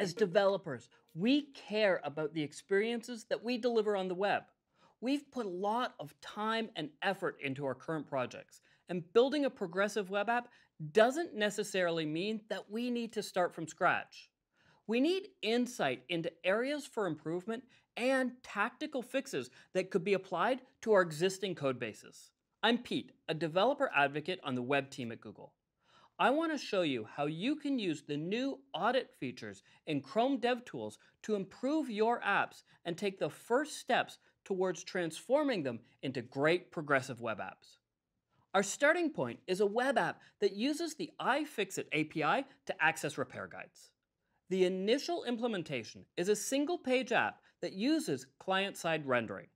As developers, we care about the experiences that we deliver on the web. We've put a lot of time and effort into our current projects, and building a progressive web app doesn't necessarily mean that we need to start from scratch. We need insight into areas for improvement and tactical fixes that could be applied to our existing code bases. I'm Pete, a developer advocate on the web team at Google. I want to show you how you can use the new audit features in Chrome DevTools to improve your apps and take the first steps towards transforming them into great progressive web apps. Our starting point is a web app that uses the iFixit API to access repair guides. The initial implementation is a single page app that uses client side rendering.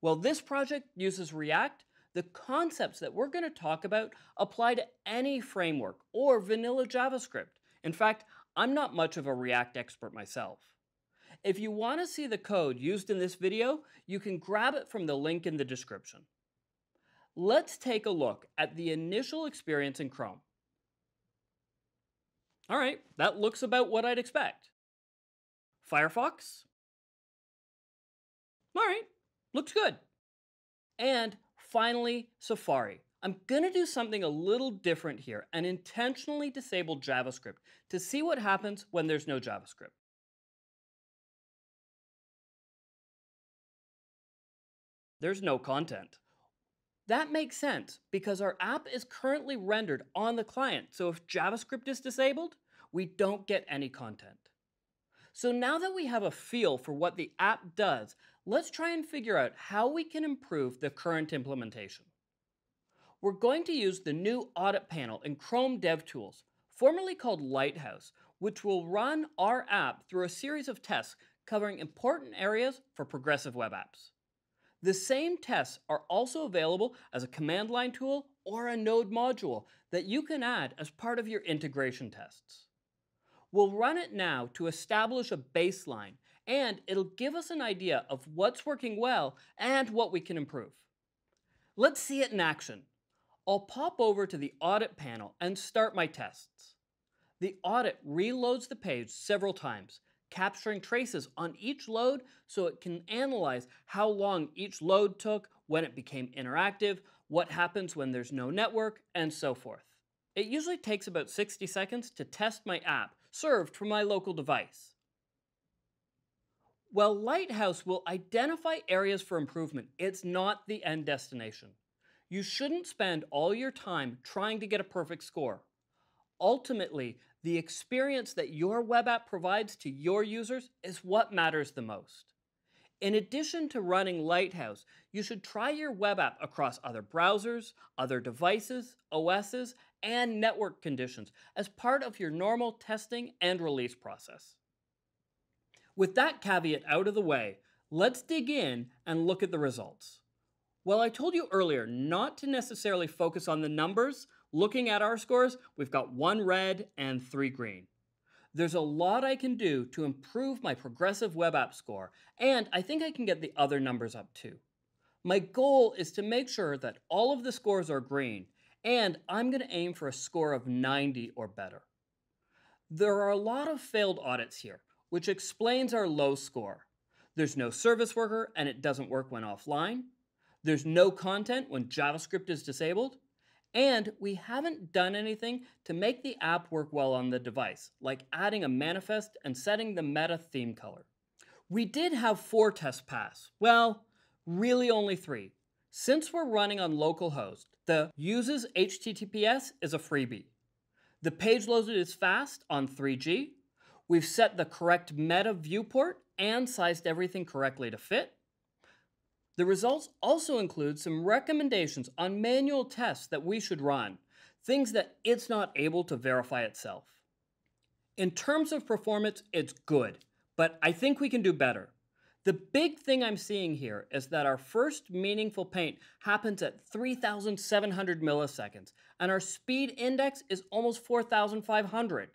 While this project uses React, the concepts that we're going to talk about apply to any framework or vanilla JavaScript. In fact, I'm not much of a React expert myself. If you want to see the code used in this video, you can grab it from the link in the description. Let's take a look at the initial experience in Chrome. All right, that looks about what I'd expect. Firefox? All right, looks good. And Finally, Safari. I'm going to do something a little different here and intentionally disable JavaScript to see what happens when there's no JavaScript. There's no content. That makes sense because our app is currently rendered on the client, so if JavaScript is disabled, we don't get any content. So now that we have a feel for what the app does, let's try and figure out how we can improve the current implementation. We're going to use the new audit panel in Chrome DevTools, formerly called Lighthouse, which will run our app through a series of tests covering important areas for progressive web apps. The same tests are also available as a command line tool or a node module that you can add as part of your integration tests. We'll run it now to establish a baseline and it'll give us an idea of what's working well and what we can improve. Let's see it in action. I'll pop over to the audit panel and start my tests. The audit reloads the page several times, capturing traces on each load so it can analyze how long each load took, when it became interactive, what happens when there's no network, and so forth. It usually takes about 60 seconds to test my app served from my local device. While Lighthouse will identify areas for improvement, it's not the end destination. You shouldn't spend all your time trying to get a perfect score. Ultimately, the experience that your web app provides to your users is what matters the most. In addition to running Lighthouse, you should try your web app across other browsers, other devices, OSs, and network conditions as part of your normal testing and release process. With that caveat out of the way, let's dig in and look at the results. Well, I told you earlier not to necessarily focus on the numbers. Looking at our scores, we've got one red and three green. There's a lot I can do to improve my progressive web app score, and I think I can get the other numbers up too. My goal is to make sure that all of the scores are green, and I'm going to aim for a score of 90 or better. There are a lot of failed audits here, which explains our low score. There's no service worker and it doesn't work when offline. There's no content when JavaScript is disabled. And we haven't done anything to make the app work well on the device, like adding a manifest and setting the meta theme color. We did have four tests pass. Well, really only three. Since we're running on localhost, the uses HTTPS is a freebie. The page loaded is fast on 3G, We've set the correct meta viewport and sized everything correctly to fit. The results also include some recommendations on manual tests that we should run, things that it's not able to verify itself. In terms of performance, it's good, but I think we can do better. The big thing I'm seeing here is that our first meaningful paint happens at 3,700 milliseconds, and our speed index is almost 4,500.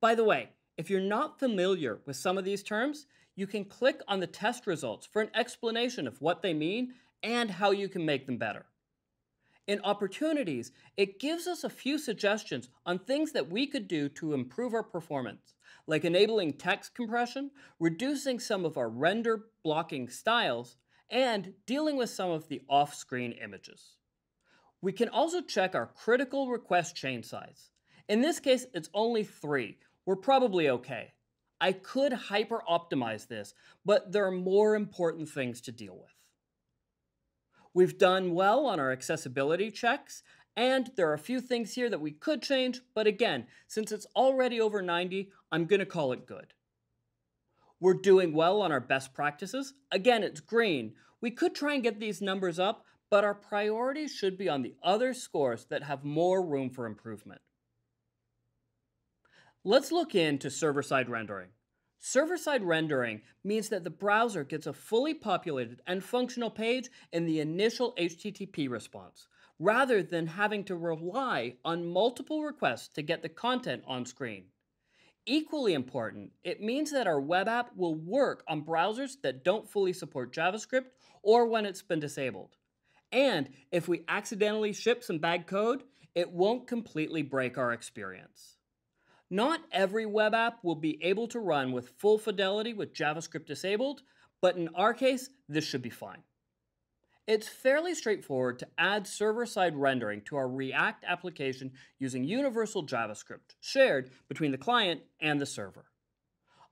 By the way, if you're not familiar with some of these terms, you can click on the test results for an explanation of what they mean and how you can make them better. In opportunities, it gives us a few suggestions on things that we could do to improve our performance, like enabling text compression, reducing some of our render blocking styles, and dealing with some of the off-screen images. We can also check our critical request chain size. In this case, it's only three. We're probably okay. I could hyper optimize this, but there are more important things to deal with. We've done well on our accessibility checks, and there are a few things here that we could change, but again, since it's already over 90, I'm gonna call it good. We're doing well on our best practices. Again, it's green. We could try and get these numbers up, but our priorities should be on the other scores that have more room for improvement. Let's look into server-side rendering. Server-side rendering means that the browser gets a fully populated and functional page in the initial HTTP response, rather than having to rely on multiple requests to get the content on screen. Equally important, it means that our web app will work on browsers that don't fully support JavaScript or when it's been disabled. And if we accidentally ship some bad code, it won't completely break our experience. Not every web app will be able to run with full fidelity with JavaScript disabled, but in our case, this should be fine. It's fairly straightforward to add server-side rendering to our React application using universal JavaScript, shared between the client and the server.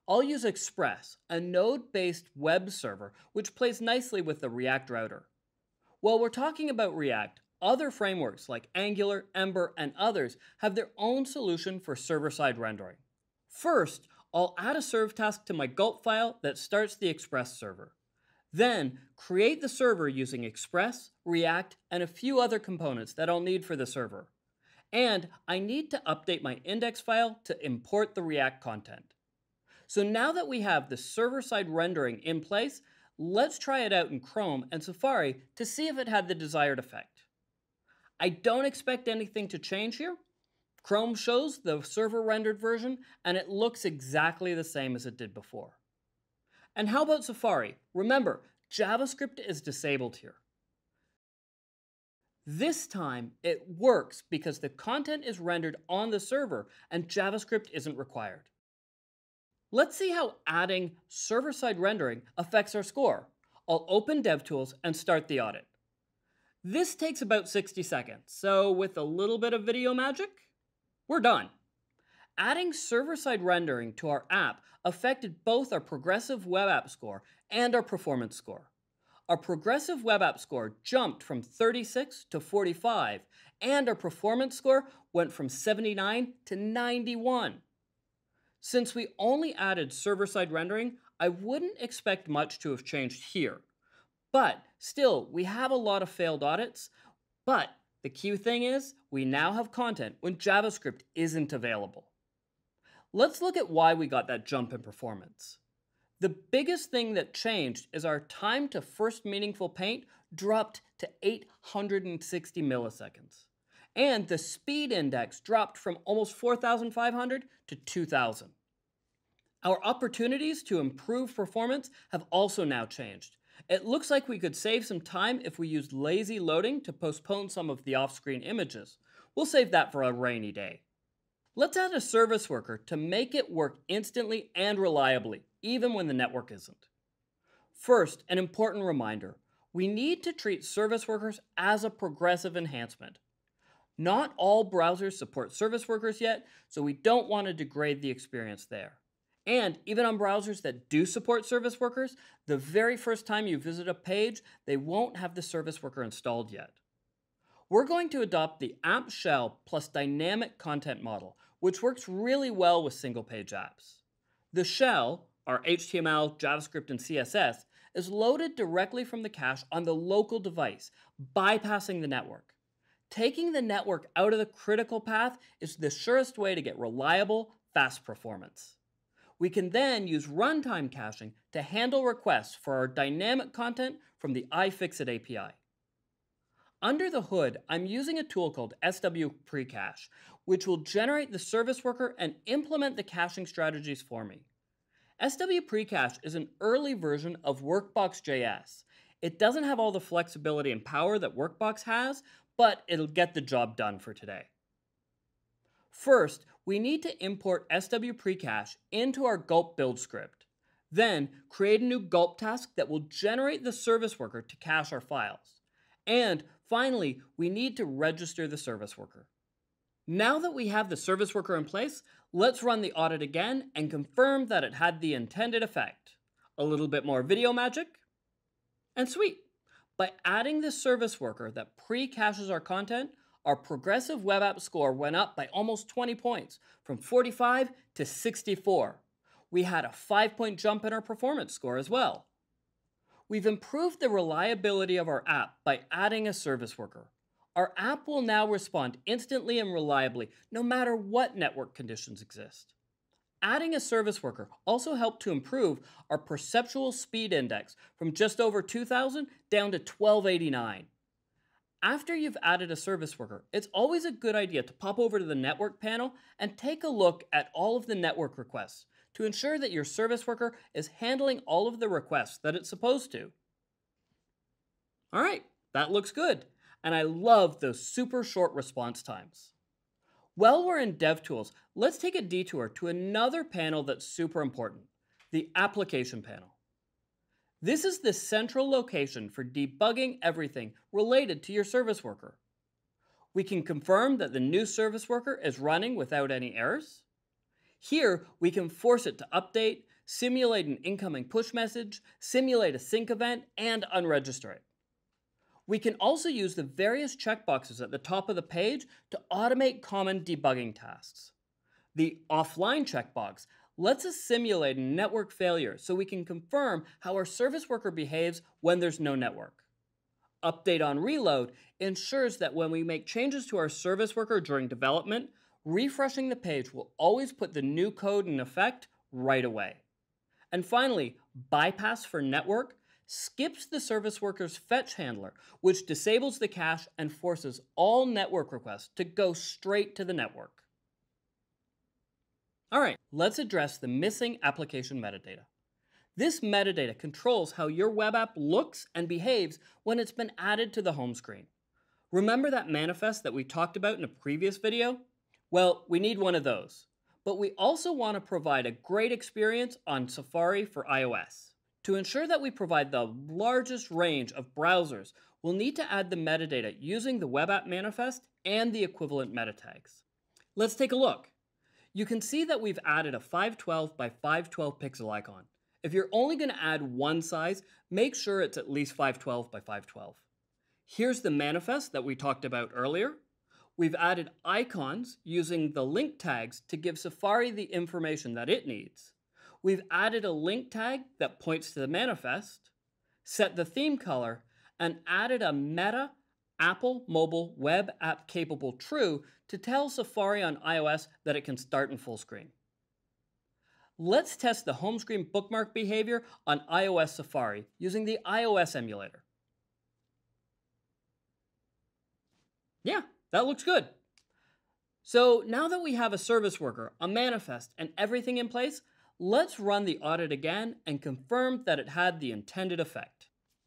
I'll use Express, a node-based web server, which plays nicely with the React router. While we're talking about React, other frameworks like Angular, Ember, and others have their own solution for server-side rendering. First, I'll add a serve task to my gulp file that starts the Express server. Then, create the server using Express, React, and a few other components that I'll need for the server. And I need to update my index file to import the React content. So now that we have the server-side rendering in place, let's try it out in Chrome and Safari to see if it had the desired effect. I don't expect anything to change here. Chrome shows the server rendered version and it looks exactly the same as it did before. And how about Safari? Remember, JavaScript is disabled here. This time it works because the content is rendered on the server and JavaScript isn't required. Let's see how adding server-side rendering affects our score. I'll open DevTools and start the audit. This takes about 60 seconds, so with a little bit of video magic, we're done. Adding server-side rendering to our app affected both our progressive web app score and our performance score. Our progressive web app score jumped from 36 to 45, and our performance score went from 79 to 91. Since we only added server-side rendering, I wouldn't expect much to have changed here. But still, we have a lot of failed audits, but the key thing is we now have content when JavaScript isn't available. Let's look at why we got that jump in performance. The biggest thing that changed is our time to first meaningful paint dropped to 860 milliseconds. And the speed index dropped from almost 4,500 to 2,000. Our opportunities to improve performance have also now changed. It looks like we could save some time if we used lazy loading to postpone some of the off-screen images. We'll save that for a rainy day. Let's add a service worker to make it work instantly and reliably, even when the network isn't. First, an important reminder. We need to treat service workers as a progressive enhancement. Not all browsers support service workers yet, so we don't want to degrade the experience there. And even on browsers that do support service workers, the very first time you visit a page, they won't have the service worker installed yet. We're going to adopt the app shell plus dynamic content model, which works really well with single page apps. The shell, our HTML, JavaScript, and CSS, is loaded directly from the cache on the local device, bypassing the network. Taking the network out of the critical path is the surest way to get reliable, fast performance. We can then use runtime caching to handle requests for our dynamic content from the iFixit API. Under the hood, I'm using a tool called SW Precache, which will generate the service worker and implement the caching strategies for me. SW Precache is an early version of Workbox.js. It doesn't have all the flexibility and power that Workbox has, but it'll get the job done for today. First, we need to import SW precache into our gulp build script. Then, create a new gulp task that will generate the service worker to cache our files. And finally, we need to register the service worker. Now that we have the service worker in place, let's run the audit again and confirm that it had the intended effect. A little bit more video magic, and sweet. By adding the service worker that pre-caches our content, our progressive web app score went up by almost 20 points, from 45 to 64. We had a 5 point jump in our performance score as well. We've improved the reliability of our app by adding a service worker. Our app will now respond instantly and reliably, no matter what network conditions exist. Adding a service worker also helped to improve our perceptual speed index from just over 2000 down to 1289. After you've added a service worker, it's always a good idea to pop over to the network panel and take a look at all of the network requests to ensure that your service worker is handling all of the requests that it's supposed to. All right, that looks good. And I love those super short response times. While we're in DevTools, let's take a detour to another panel that's super important, the application panel. This is the central location for debugging everything related to your service worker. We can confirm that the new service worker is running without any errors. Here, we can force it to update, simulate an incoming push message, simulate a sync event, and unregister it. We can also use the various checkboxes at the top of the page to automate common debugging tasks. The offline checkbox lets simulate a network failure so we can confirm how our service worker behaves when there's no network. Update on reload ensures that when we make changes to our service worker during development, refreshing the page will always put the new code in effect right away. And finally, bypass for network skips the service worker's fetch handler, which disables the cache and forces all network requests to go straight to the network. All right, let's address the missing application metadata. This metadata controls how your web app looks and behaves when it's been added to the home screen. Remember that manifest that we talked about in a previous video? Well, we need one of those. But we also want to provide a great experience on Safari for iOS. To ensure that we provide the largest range of browsers, we'll need to add the metadata using the web app manifest and the equivalent meta tags. Let's take a look. You can see that we've added a 512 by 512 pixel icon. If you're only going to add one size, make sure it's at least 512 by 512. Here's the manifest that we talked about earlier. We've added icons using the link tags to give Safari the information that it needs. We've added a link tag that points to the manifest, set the theme color, and added a meta Apple mobile web app capable true to tell Safari on iOS that it can start in full screen. Let's test the home screen bookmark behavior on iOS Safari using the iOS emulator. Yeah, that looks good. So now that we have a service worker, a manifest, and everything in place, Let's run the audit again and confirm that it had the intended effect.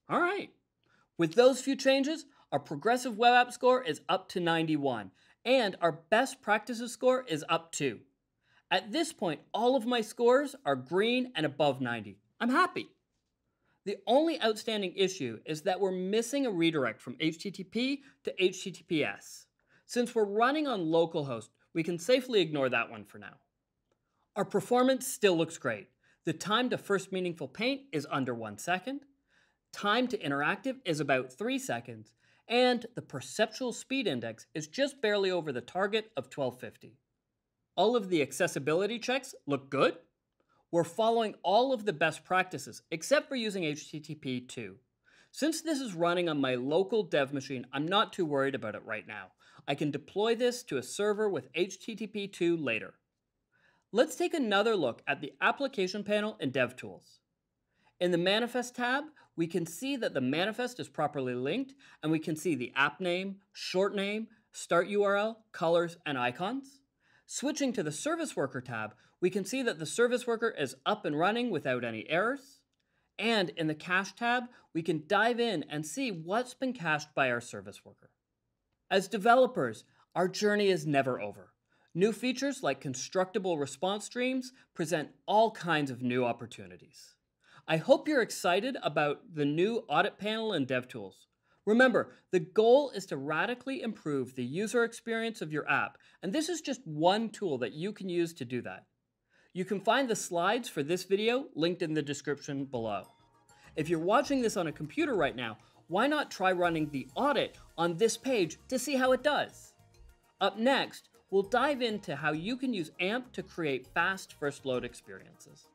All right. With those few changes, our progressive web app score is up to 91, and our best practices score is up too. At this point, all of my scores are green and above 90. I'm happy. The only outstanding issue is that we're missing a redirect from HTTP to HTTPS. Since we're running on localhost, we can safely ignore that one for now. Our performance still looks great. The time to first meaningful paint is under one second. Time to interactive is about three seconds. And the perceptual speed index is just barely over the target of 1250. All of the accessibility checks look good. We're following all of the best practices, except for using HTTP 2. Since this is running on my local dev machine, I'm not too worried about it right now. I can deploy this to a server with HTTP 2 later. Let's take another look at the application panel in DevTools. In the Manifest tab, we can see that the manifest is properly linked, and we can see the app name, short name, start URL, colors, and icons. Switching to the Service Worker tab, we can see that the service worker is up and running without any errors. And in the Cache tab, we can dive in and see what's been cached by our service worker. As developers, our journey is never over. New features like constructible response streams present all kinds of new opportunities. I hope you're excited about the new audit panel in DevTools. Remember, the goal is to radically improve the user experience of your app, and this is just one tool that you can use to do that. You can find the slides for this video linked in the description below. If you're watching this on a computer right now, why not try running the audit on this page to see how it does? Up next, we'll dive into how you can use AMP to create fast first load experiences.